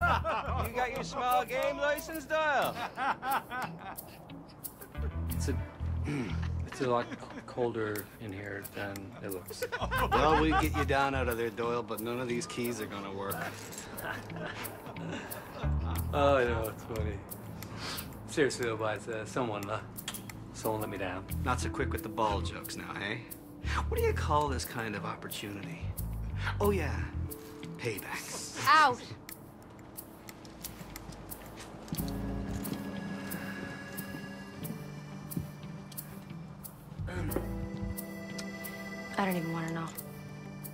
You got your small game license, Doyle? It's a, it's a lot colder in here than it looks. Well, we get you down out of there, Doyle, but none of these keys are gonna work. Oh, I know, it's funny. Seriously though, boys, uh, someone, uh, someone let me down. Not so quick with the ball jokes now, eh? What do you call this kind of opportunity? Oh, yeah, payback. Out! I don't even want to know.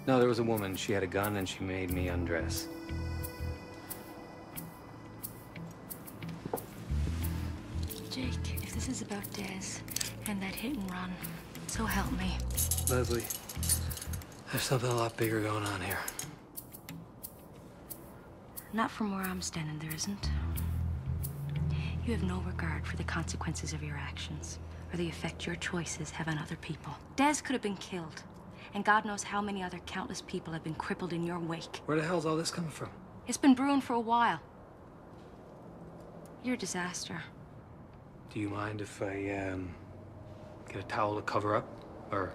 No, there was a woman. She had a gun and she made me undress. Jake, if this is about Des and that hit and run, so help me. Leslie, there's something a lot bigger going on here. Not from where I'm standing, there isn't. You have no regard for the consequences of your actions or the effect your choices have on other people. Des could have been killed, and God knows how many other countless people have been crippled in your wake. Where the hell's all this coming from? It's been brewing for a while. You're a disaster. Do you mind if I, um, get a towel to cover up? Or